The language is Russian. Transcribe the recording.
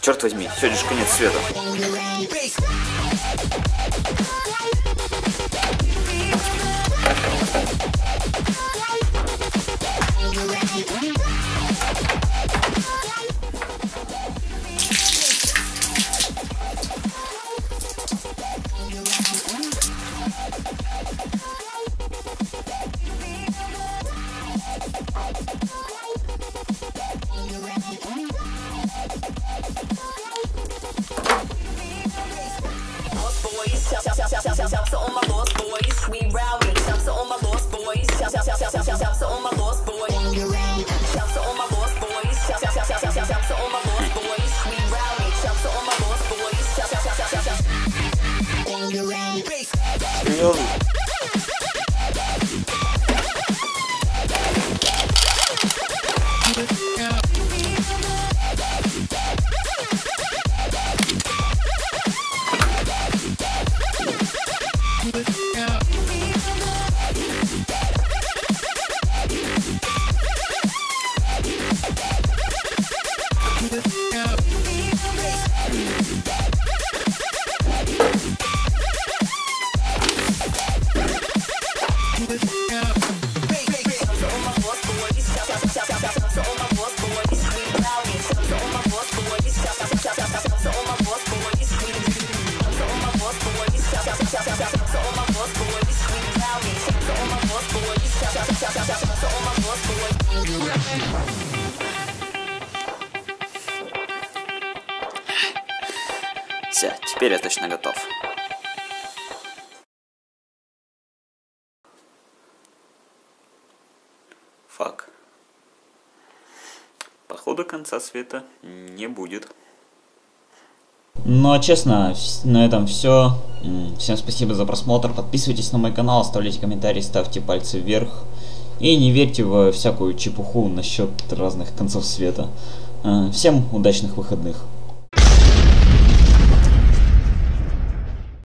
Черт возьми, сегодня же конец света. Shout, to all my lost boys. We. Shout to all my lost boys. To all my lost boys. To all my lost boys. To all my lost boys. To all my lost boys. Thank you. Все, теперь я точно готов. Фак. Походу конца света не будет. Ну а честно, на этом все. Всем спасибо за просмотр. Подписывайтесь на мой канал, оставляйте комментарии, ставьте пальцы вверх. И не верьте в всякую чепуху насчет разных концов света. Э, Всем удачных выходных.